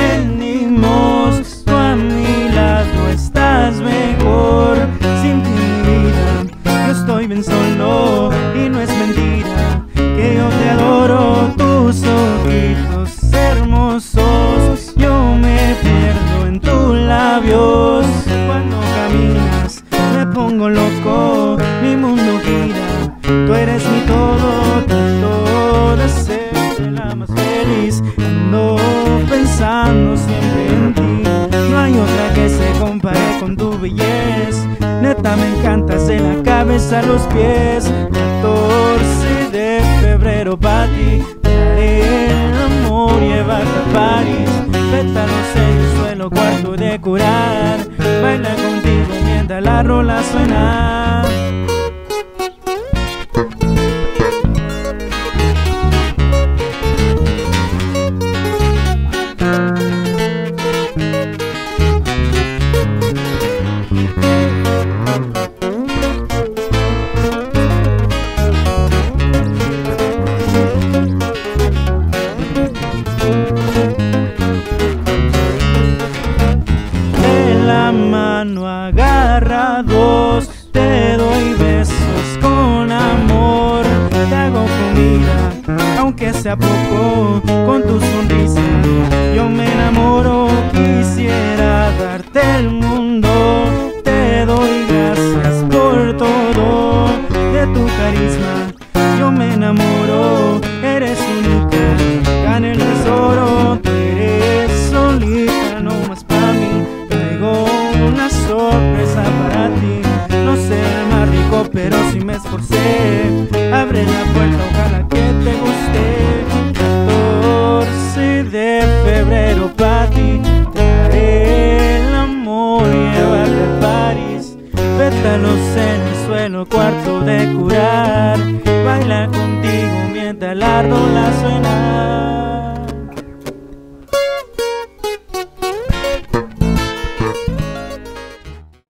venimos, tú a mi lado estás mejor. Sin ti, vida, yo estoy bien solo y no es mentira. Feliz, ando pensando siempre en ti, no hay otra que se compare con tu belleza, neta me encantas de la cabeza a los pies, 14 de febrero para ti, daré el amor, llevarte a París, pétalos en el suelo, cuarto de curar, baila contigo mientras la rola suena. Mano agarrados te doy besos con amor. Te hago comida aunque sea poco con tu sonrisa yo me enamoro. Quisiera darte el pero si me esforcé. Abre la puerta ojalá que te guste. 14 de febrero para ti traeré el amor. Y llevarte a París pétalos en el suelo cuarto de curar. Baila contigo mientras la rola suena